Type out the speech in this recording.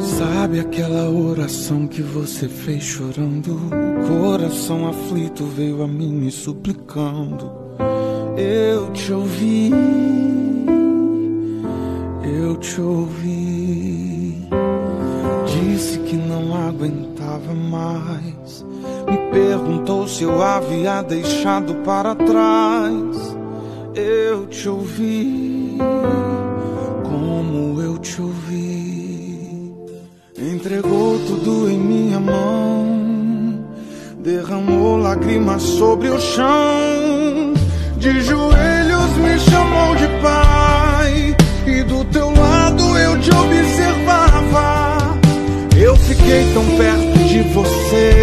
Sabe aquela oração que você fez chorando? O coração aflito veio a mim me suplicando. Eu te ouvi, eu te ouvi. Disse que não aguentava mais. Me perguntou se eu havia deixado para trás. Eu te ouvi, como eu te ouvi. Entregou tudo em minha mão, derramou lágrimas sobre o chão. De joelhos me chamou de pai, e do teu lado eu te observava. Eu fiquei tão perto de você,